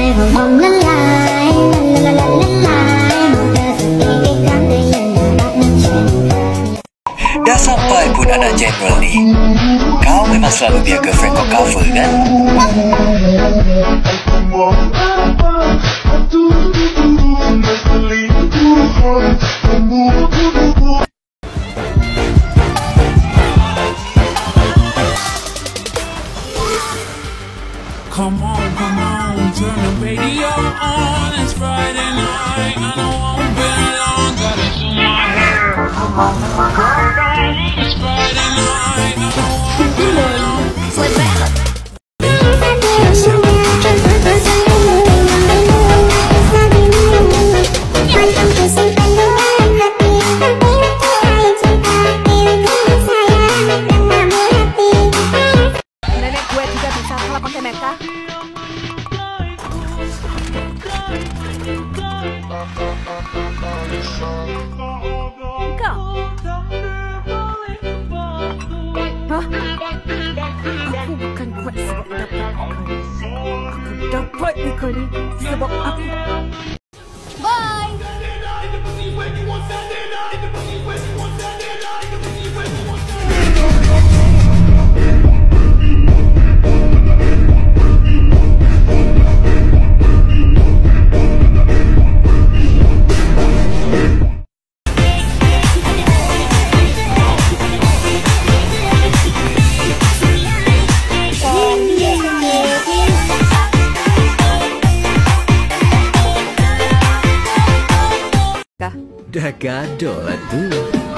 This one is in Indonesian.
Dah sampai pun anak general ni. Kau memang selalu biar girlfriend kau cover kan? Come You're on It's Friday night. I know bukan kuat sebab dapat ikan. Aku dapat sebab aku Dah gaduh lah tu.